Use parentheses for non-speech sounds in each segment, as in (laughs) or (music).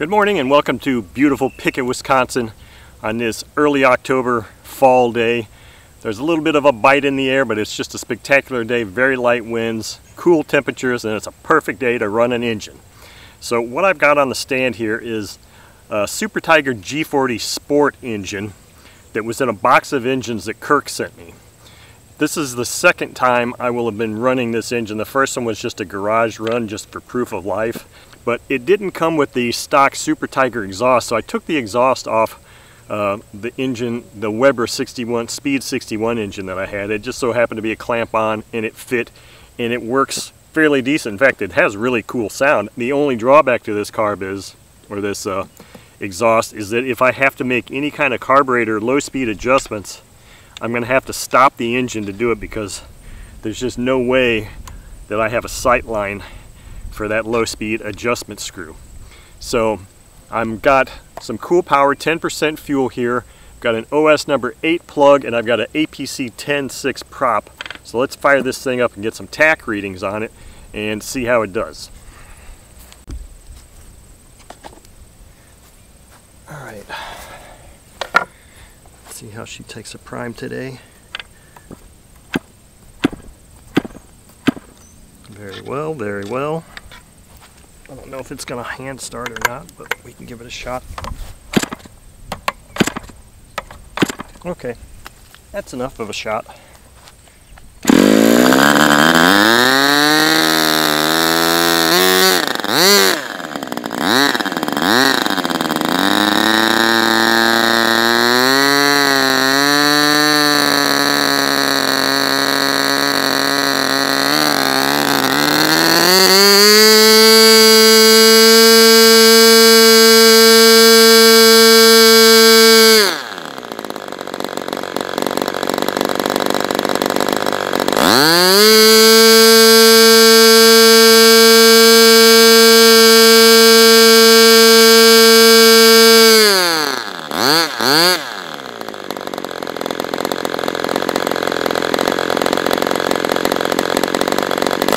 Good morning and welcome to beautiful Pickett, Wisconsin on this early October fall day. There's a little bit of a bite in the air, but it's just a spectacular day, very light winds, cool temperatures, and it's a perfect day to run an engine. So what I've got on the stand here is a Super Tigre G40 Sport engine that was in a box of engines that Kirk sent me. This is the second time I will have been running this engine. The first one was just a garage run just for proof of life but it didn't come with the stock Super Tigre exhaust so I took the exhaust off uh, the engine, the Webra 61, Speed 61 engine that I had. It just so happened to be a clamp on and it fit and it works fairly decent. In fact, it has really cool sound. The only drawback to this carb is, or this uh, exhaust, is that if I have to make any kind of carburetor low speed adjustments, I'm going to have to stop the engine to do it because there's just no way that I have a sight line for that low speed adjustment screw. So I've got some cool power, 10% fuel here, got an OS number 8 plug, and I've got an APC 10.6 prop. So let's fire this thing up and get some tach readings on it and see how it does. All right, see how she takes a prime today. Very well, very well. I don't know if it's going to hand start or not, but we can give it a shot. Okay, that's enough of a shot.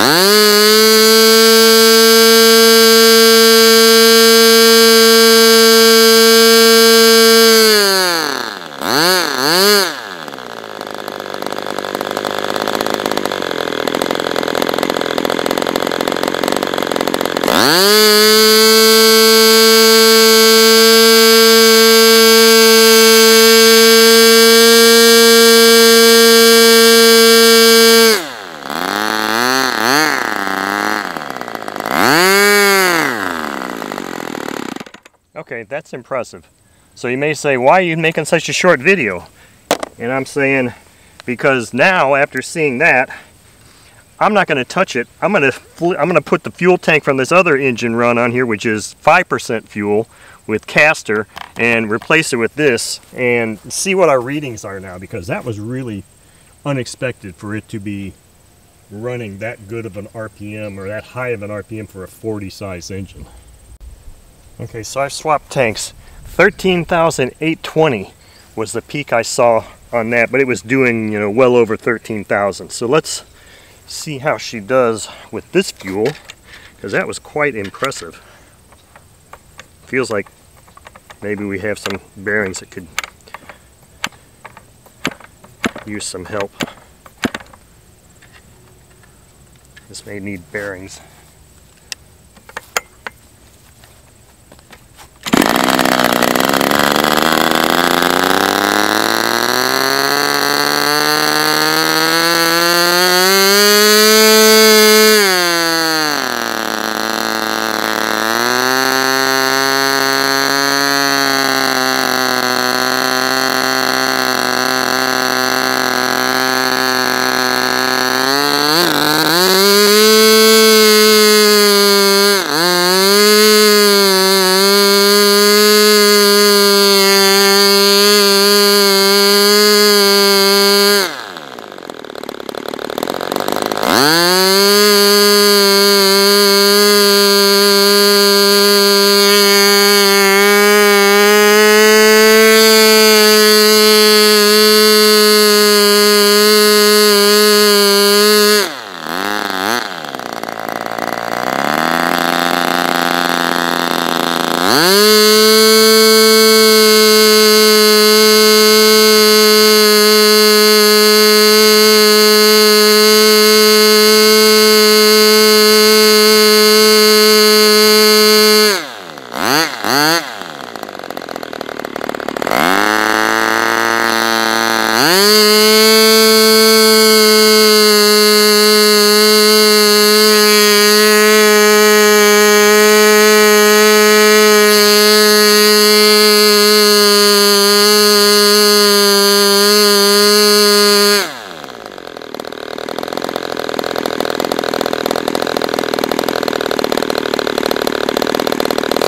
Ah! That's impressive. So you may say, why are you making such a short video? And I'm saying, because now, after seeing that, I'm not going to touch it. I'm going to I'm going to put the fuel tank from this other engine run on here, which is 5% fuel with Castor, and replace it with this and see what our readings are now, because that was really unexpected for it to be running that good of an RPM or that high of an RPM for a 40 size engine. Okay, so I've swapped tanks. 13,820 was the peak I saw on that, but it was doing, you know, well over 13,000. So let's see how she does with this fuel, because that was quite impressive. Feels like maybe we have some bearings that could use some help. This may need bearings.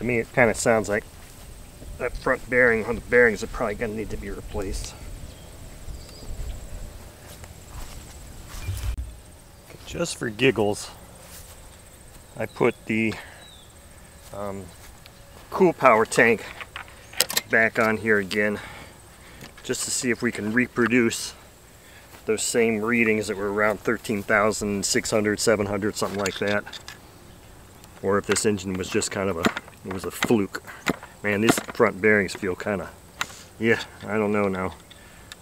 to me it kind of sounds like that front bearing, of the bearings are probably going to need to be replaced. Just for giggles, I put the um, cool power tank back on here again just to see if we can reproduce those same readings that were around 13,600, 700, something like that or if this engine was just kind of a it was a fluke. Man these front bearings feel kind of yeah I don't know now.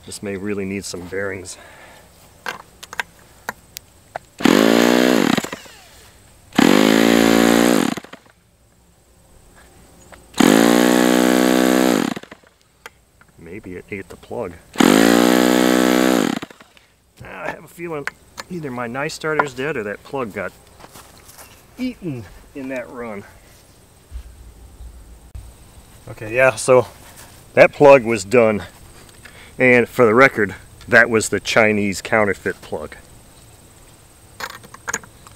This may really need some bearings. Maybe it ate the plug. Ah, I have a feeling either my nice starter's dead or that plug got eaten in that run. Okay, yeah, so that plug was done. And for the record, that was the Chinese counterfeit plug.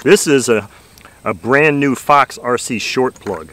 This is a, a brand new Fox RC short plug.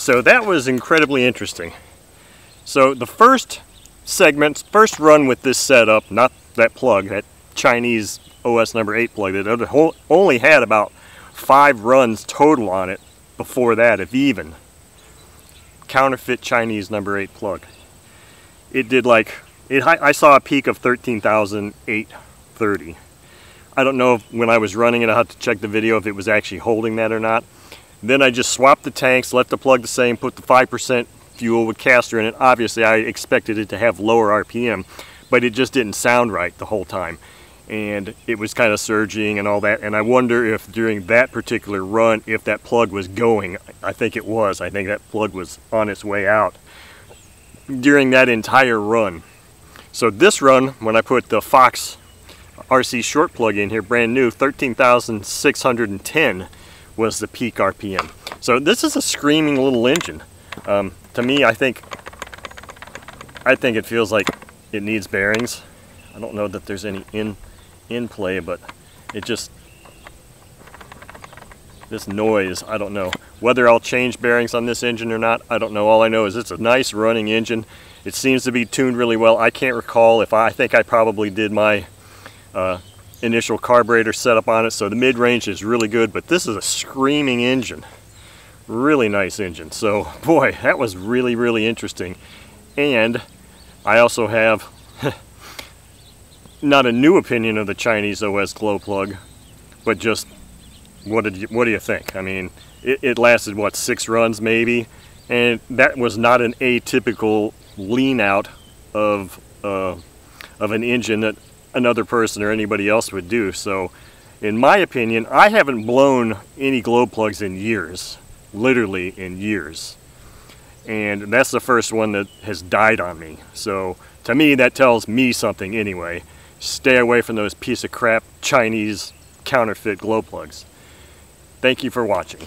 so that was incredibly interesting. So the first segment, first run with this setup, not that plug, that Chinese OS number 8 plug, that only had about five runs total on it before that, if even. Counterfeit Chinese number 8 plug. It did like, it, I saw a peak of 13,830. I don't know if, when I was running it, i had to check the video if it was actually holding that or not. Then I just swapped the tanks, left the plug the same, put the 5% fuel with castor in it. Obviously I expected it to have lower RPM, but it just didn't sound right the whole time. And it was kind of surging and all that. And I wonder if during that particular run, if that plug was going. I think it was. I think that plug was on its way out during that entire run. So this run, when I put the Fox RC short plug in here, brand new, 13,610 was the peak RPM. So this is a screaming little engine. Um, to me, I think, I think it feels like it needs bearings. I don't know that there's any in, in play, but it just, this noise, I don't know. Whether I'll change bearings on this engine or not, I don't know. All I know is it's a nice running engine. It seems to be tuned really well. I can't recall if I, I think I probably did my uh, initial carburetor setup on it. So the mid-range is really good but this is a screaming engine. Really nice engine. So boy that was really really interesting. And I also have (laughs) not a new opinion of the Chinese OS glow plug, but just what did you, what do you think? I mean, it, it lasted what six runs maybe, and that was not an atypical lean out of uh, of an engine that another person or anybody else would do. So, in my opinion, I haven't blown any glow plugs in years, literally in years, and that's the first one that has died on me. So, to me, that tells me something anyway. Stay away from those piece of crap Chinese counterfeit glow plugs. Thank you for watching.